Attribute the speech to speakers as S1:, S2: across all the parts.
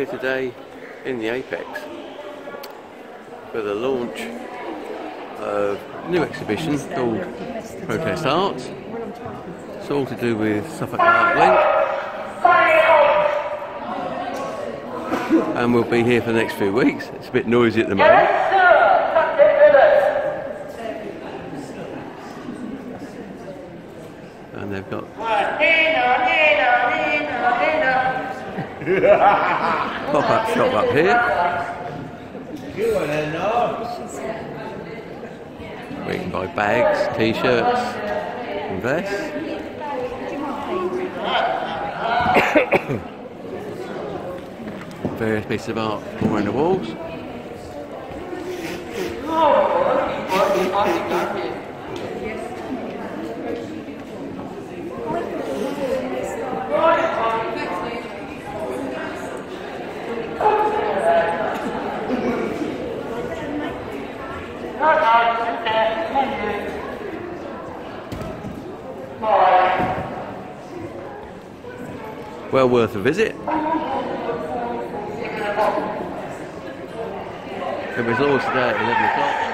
S1: here today in the Apex for the launch of a new exhibition called Protest Art. It's all to do with Suffolk Artlink. And we'll be here for the next few weeks. It's a bit noisy at the moment. And they've got pop-up shop up here. You can buy bags, t-shirts, and vests. Various pieces of art all around the walls. Well worth a visit. It was always today at 11 o'clock.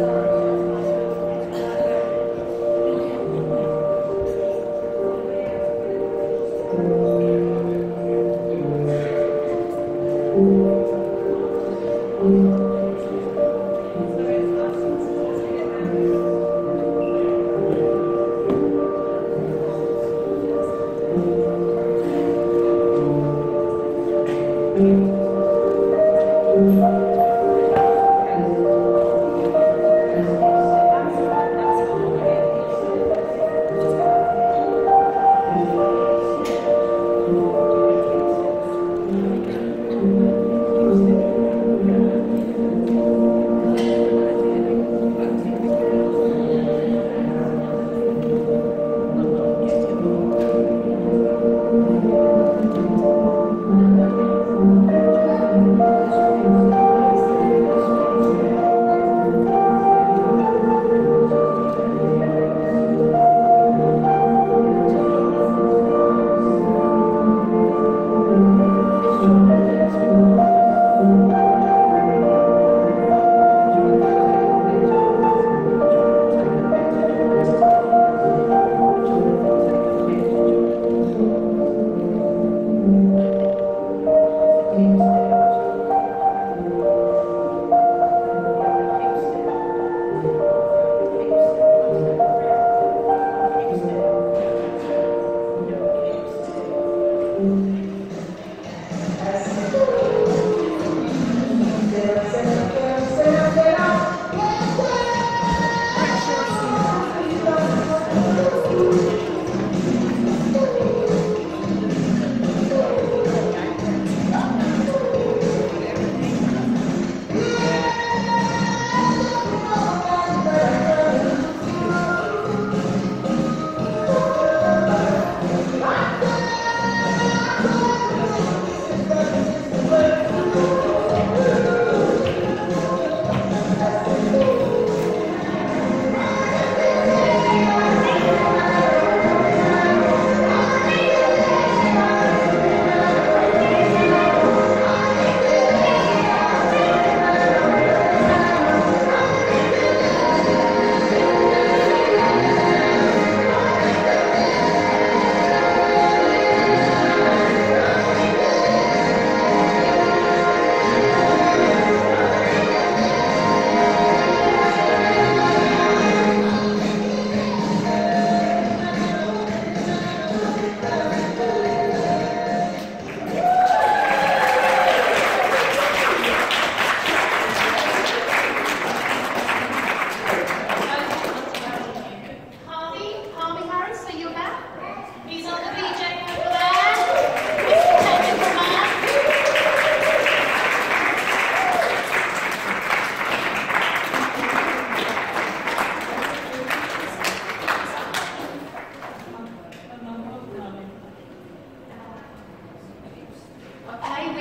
S2: Lord.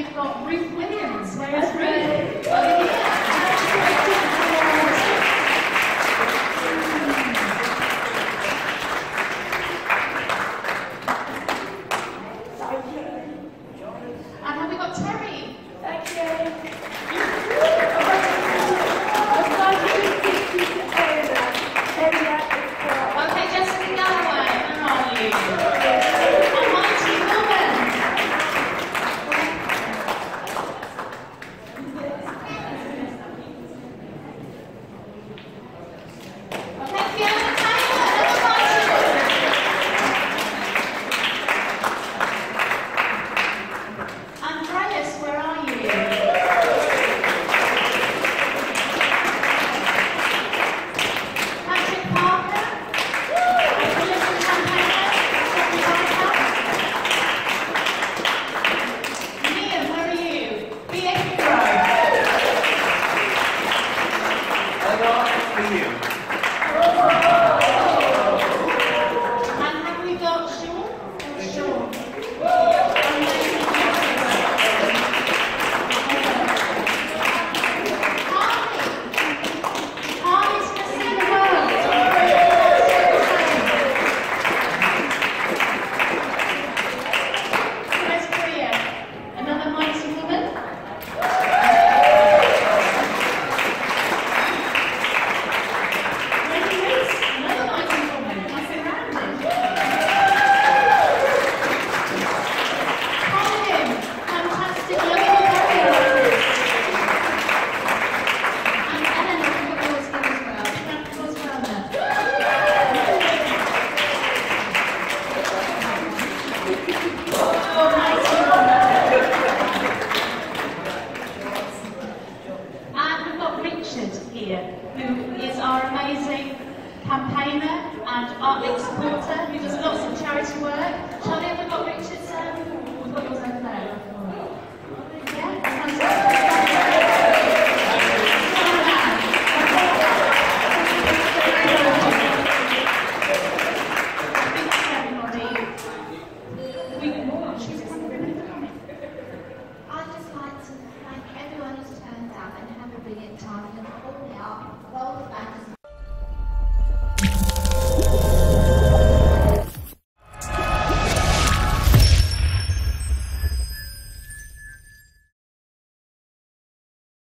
S2: we've got Ruth Williams. Where is
S3: Ruth? A brilliant time all the art, all the